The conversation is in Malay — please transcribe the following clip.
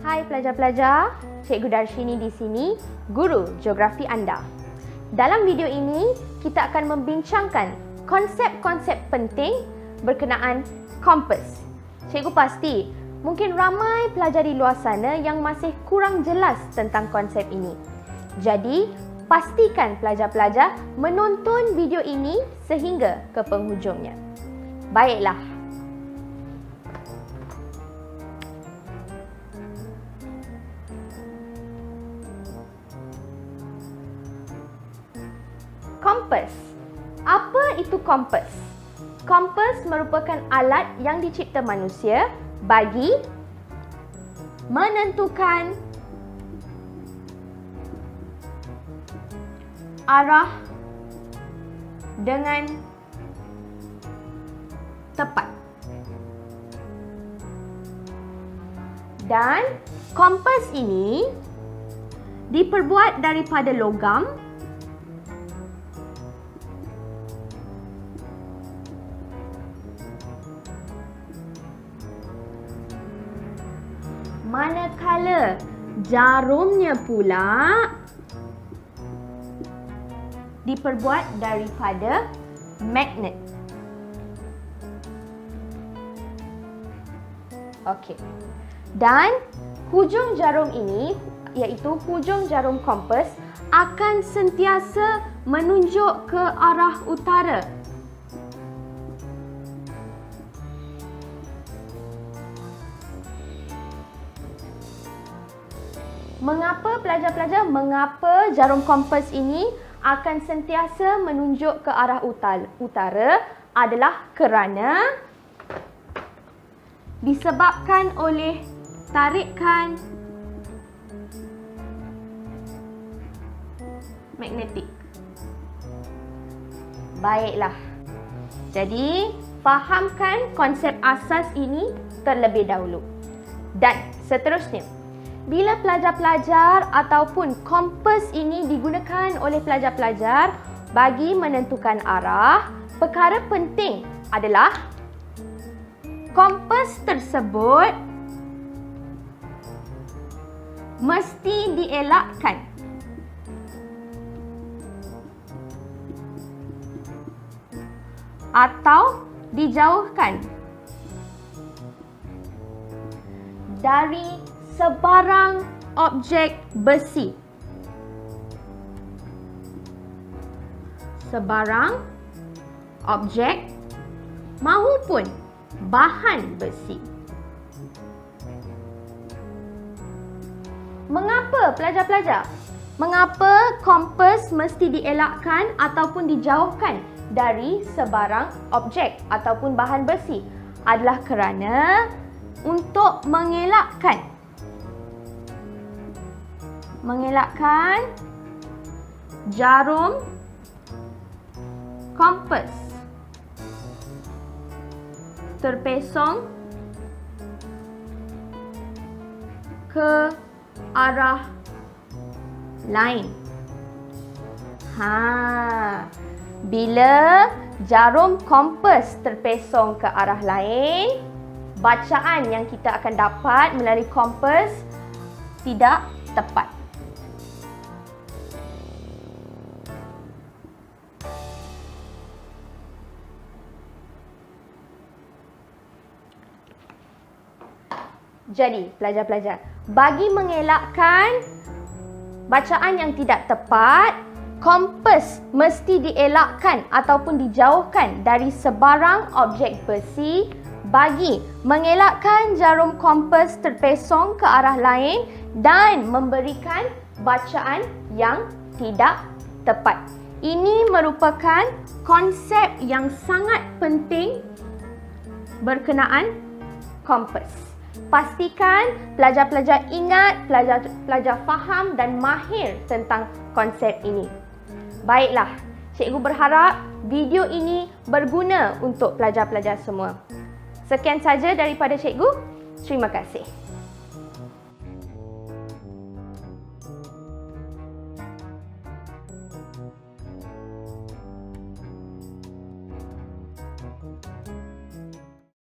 Hai pelajar-pelajar, Cikgu Darshini di sini, guru geografi anda. Dalam video ini, kita akan membincangkan konsep-konsep penting berkenaan kompas. Cikgu pasti, mungkin ramai pelajar di luar sana yang masih kurang jelas tentang konsep ini. Jadi, pastikan pelajar-pelajar menonton video ini sehingga ke penghujungnya. Baiklah, Kompas. Apa itu kompas? Kompas merupakan alat yang dicipta manusia bagi menentukan arah dengan tepat. Dan kompas ini diperbuat daripada logam manakala jarumnya pula diperbuat daripada magnet. Okey. Dan hujung jarum ini iaitu hujung jarum kompas akan sentiasa menunjuk ke arah utara Mengapa pelajar-pelajar, mengapa jarum kompas ini akan sentiasa menunjuk ke arah utara adalah kerana disebabkan oleh tarikan magnetik. Baiklah. Jadi, fahamkan konsep asas ini terlebih dahulu. Dan seterusnya, bila pelajar-pelajar ataupun kompas ini digunakan oleh pelajar-pelajar bagi menentukan arah, perkara penting adalah kompas tersebut mesti dielakkan. atau dijauhkan dari sebarang objek besi. Sebarang objek maupun bahan besi. Mengapa pelajar-pelajar? Mengapa kompas mesti dielakkan ataupun dijauhkan dari sebarang objek ataupun bahan besi? Adalah kerana untuk mengelakkan mengelakkan jarum kompas terpesong ke arah lain. Ha. Bila jarum kompas terpesong ke arah lain, bacaan yang kita akan dapat melalui kompas tidak tepat. Jadi, pelajar-pelajar, bagi mengelakkan bacaan yang tidak tepat, kompas mesti dielakkan ataupun dijauhkan dari sebarang objek besi bagi mengelakkan jarum kompas terpesong ke arah lain dan memberikan bacaan yang tidak tepat. Ini merupakan konsep yang sangat penting berkenaan kompas. Pastikan pelajar-pelajar ingat, pelajar-pelajar faham dan mahir tentang konsep ini. Baiklah, cikgu berharap video ini berguna untuk pelajar-pelajar semua. Sekian saja daripada cikgu. Terima kasih.